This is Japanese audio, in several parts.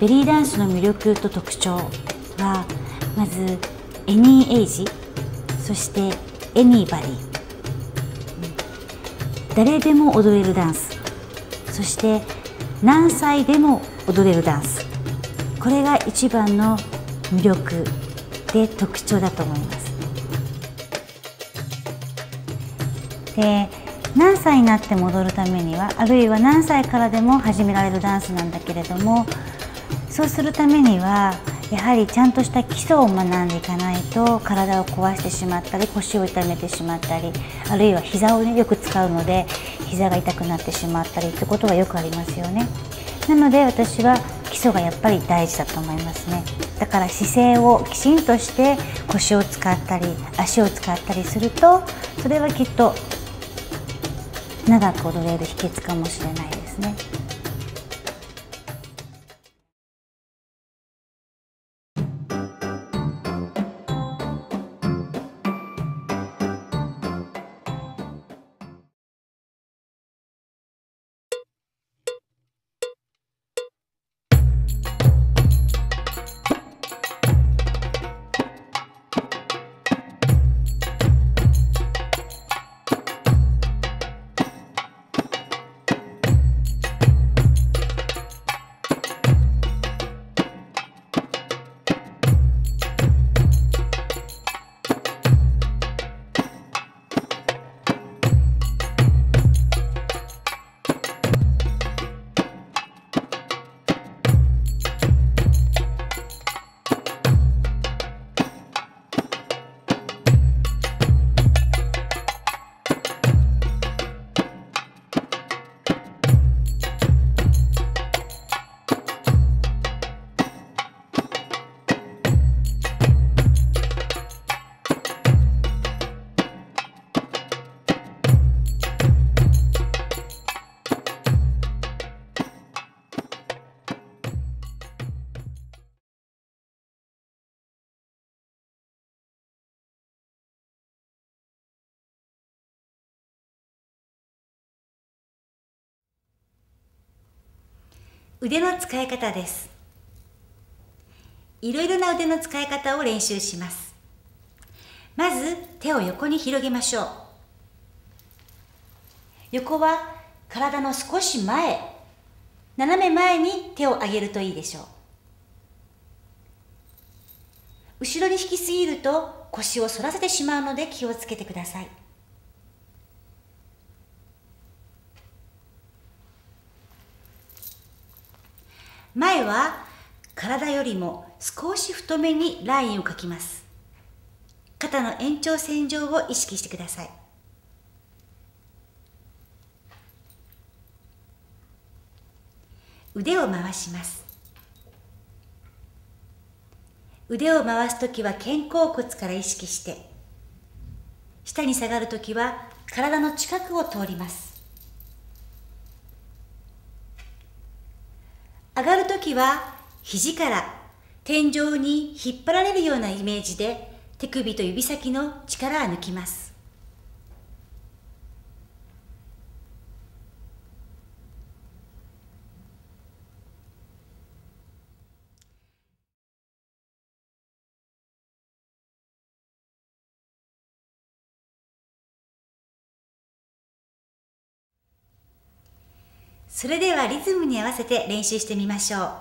ベリーダンスの魅力と特徴はまずエニーエイジそしてエニーバディ誰でも踊れるダンス。そして何歳でも踊れるダンス。これが一番の魅力で特徴だと思います。で何歳になって戻るためにはあるいは何歳からでも始められるダンスなんだけれどもそうするためにはやはりちゃんとした基礎を学んでいかないと体を壊してしまったり腰を痛めてしまったりあるいは膝を、ね、よく使うので膝が痛くなってしまったりってことがよくありますよねなので私は基礎がやっぱり大事だと思いますねだから姿勢をきちんとして腰を使ったり足を使ったりするとそれはきっと長く踊れる秘訣かもしれないですね。腕の使い方です。いろいろな腕の使い方を練習します。まず手を横に広げましょう。横は体の少し前。斜め前に手を上げるといいでしょう。後ろに引きすぎると腰を反らせてしまうので気をつけてください前は体よりも少し太めにラインを描きます。肩の延長線上を意識してください。腕を回します。腕を回すときは肩甲骨から意識して下に下がるときは体の近くを通ります。時は肘から天井に引っ張られるようなイメージで手首と指先の力を抜きます。それではリズムに合わせて練習してみましょう。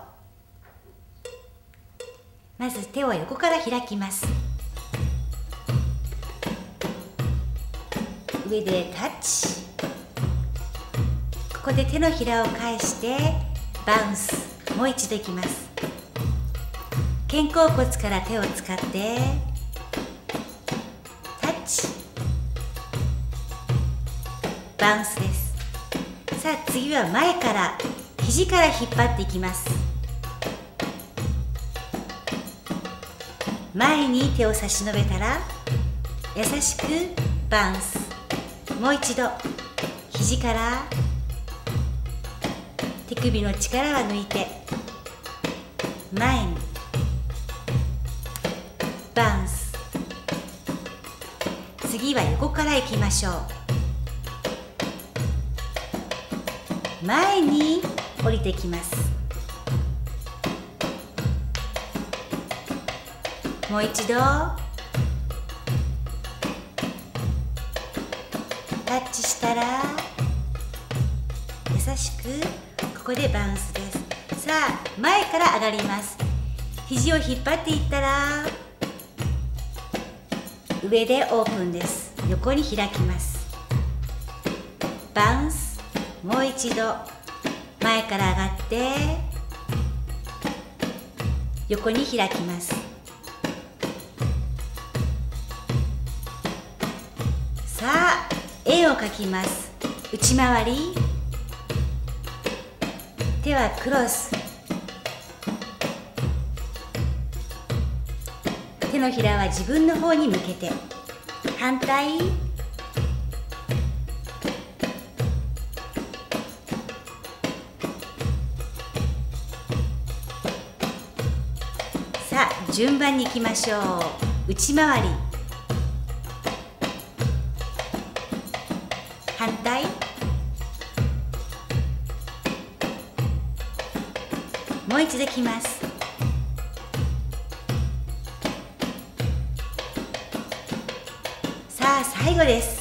まず手を横から開きます。上でタッチ。ここで手のひらを返してバウンス。もう一度いきます。肩甲骨から手を使ってタッチ。バウンスです。さあ次は前から肘から引っ張っていきます。前に手を差し伸べたら優しくバウンス。もう一度肘から手首の力は抜いて前にバウンス。次は横から行きましょう。前に降りてきます。もう一度。タッチしたら優しくここでバウンスです。さあ前から上がります。肘を引っ張っていったら上でオープンです。横に開きます。バウンもう一度前から上がって横に開きます。さあ円を描きます。内回り。手はクロス。手のひらは自分の方に向けて。反対。順番にいきましょう。内回り。反対。もう一度きます。さあ最後です。